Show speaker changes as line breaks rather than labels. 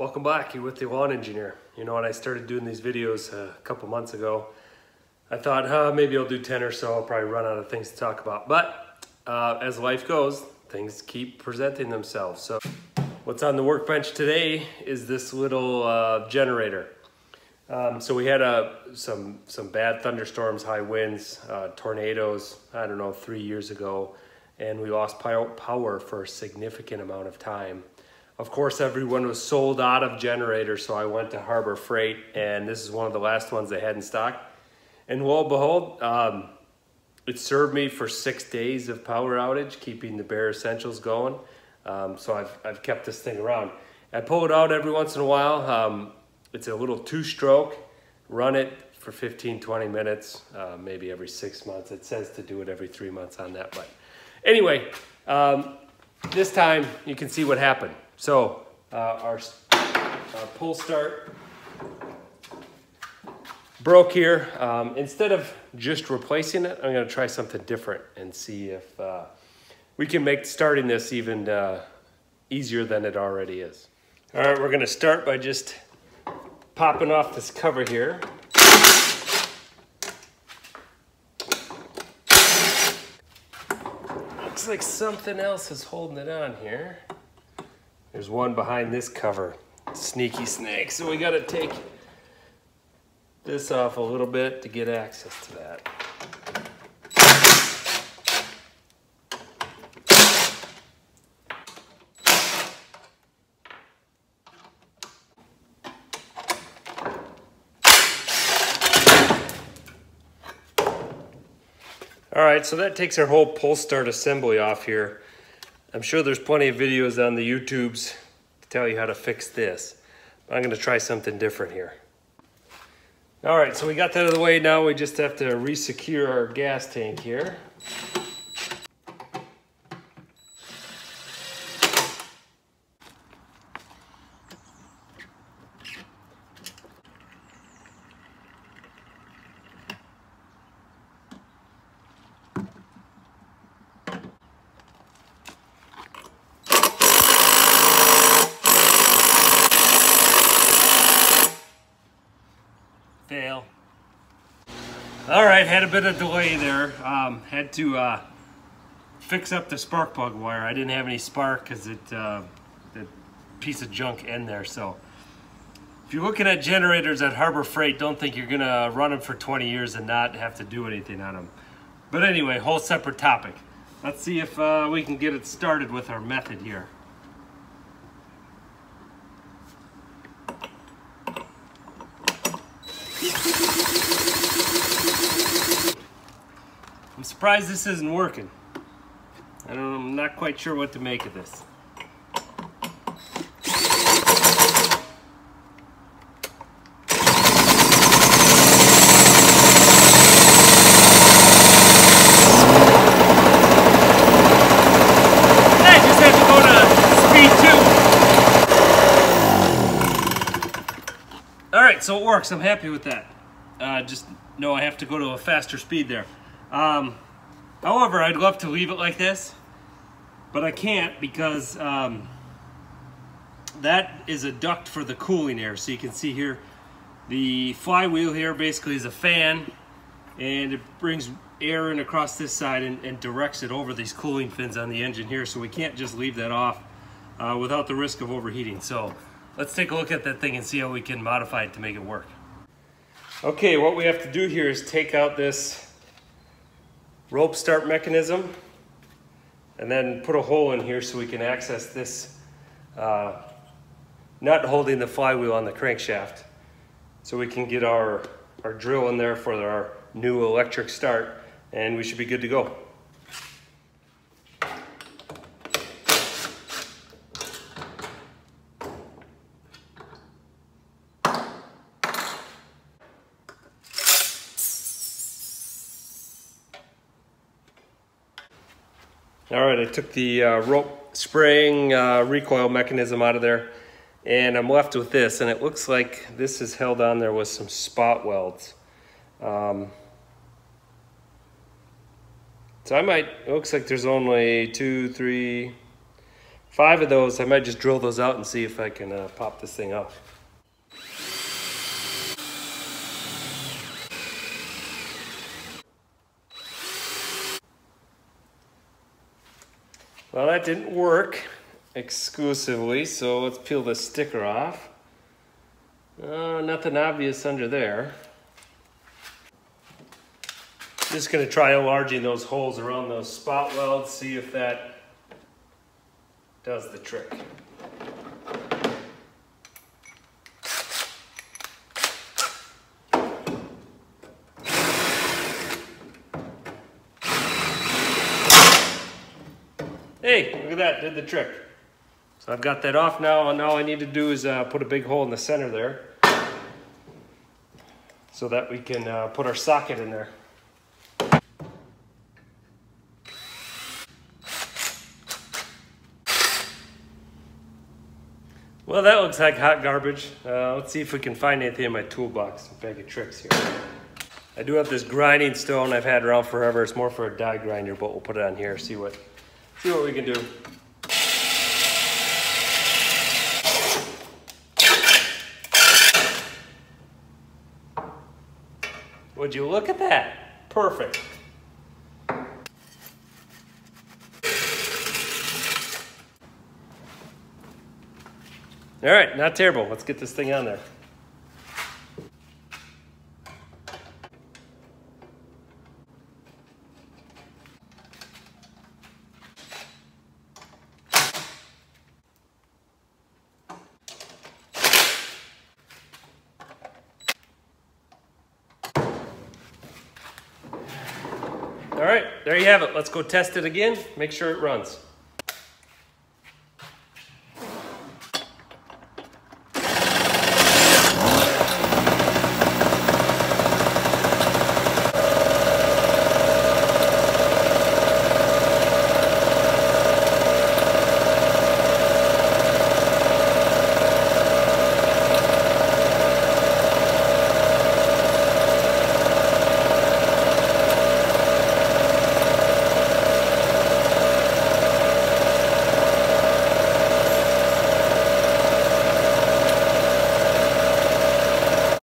Welcome back, you with the lawn engineer. You know, when I started doing these videos a couple months ago, I thought, huh, maybe I'll do 10 or so, I'll probably run out of things to talk about. But uh, as life goes, things keep presenting themselves. So what's on the workbench today is this little uh, generator. Um, so we had uh, some, some bad thunderstorms, high winds, uh, tornadoes, I don't know, three years ago, and we lost power for a significant amount of time. Of course, everyone was sold out of generators, so I went to Harbor Freight, and this is one of the last ones they had in stock. And lo and behold, um, it served me for six days of power outage, keeping the bare essentials going. Um, so I've, I've kept this thing around. I pull it out every once in a while. Um, it's a little two-stroke. Run it for 15, 20 minutes, uh, maybe every six months. It says to do it every three months on that, but anyway, um, this time you can see what happened. So uh, our, our pull start broke here. Um, instead of just replacing it, I'm gonna try something different and see if uh, we can make starting this even uh, easier than it already is. All right, we're gonna start by just popping off this cover here. Looks like something else is holding it on here. There's one behind this cover. Sneaky snake. So we got to take this off a little bit to get access to that. All right, so that takes our whole pull start assembly off here. I'm sure there's plenty of videos on the YouTubes to tell you how to fix this. But I'm gonna try something different here. All right, so we got that out of the way. Now we just have to resecure our gas tank here. All right, had a bit of delay there. Um, had to uh, fix up the spark plug wire. I didn't have any spark because it uh, the piece of junk in there. So if you're looking at generators at Harbor Freight, don't think you're gonna run them for 20 years and not have to do anything on them. But anyway, whole separate topic. Let's see if uh, we can get it started with our method here. I'm surprised this isn't working. I don't, I'm not quite sure what to make of this. All right, so it works. I'm happy with that. Uh, just know I have to go to a faster speed there. Um, however, I'd love to leave it like this, but I can't because um, that is a duct for the cooling air. So you can see here, the flywheel here basically is a fan and it brings air in across this side and, and directs it over these cooling fins on the engine here. So we can't just leave that off uh, without the risk of overheating. So let's take a look at that thing and see how we can modify it to make it work. Okay, what we have to do here is take out this rope start mechanism and then put a hole in here so we can access this uh, nut holding the flywheel on the crankshaft so we can get our, our drill in there for our new electric start and we should be good to go. All right, I took the uh, rope spring uh, recoil mechanism out of there and I'm left with this and it looks like this is held on there with some spot welds. Um, so I might, it looks like there's only two, three, five of those. I might just drill those out and see if I can uh, pop this thing off. Well, that didn't work exclusively, so let's peel the sticker off. Uh, nothing obvious under there. Just gonna try enlarging those holes around those spot welds, see if that does the trick. Hey, look at that, did the trick. So I've got that off now, and all I need to do is uh, put a big hole in the center there so that we can uh, put our socket in there. Well, that looks like hot garbage. Uh, let's see if we can find anything in my toolbox, bag of tricks here. I do have this grinding stone I've had around forever. It's more for a die grinder, but we'll put it on here, see what See what we can do. Would you look at that? Perfect. All right, not terrible. Let's get this thing on there. All right, there you have it. Let's go test it again, make sure it runs.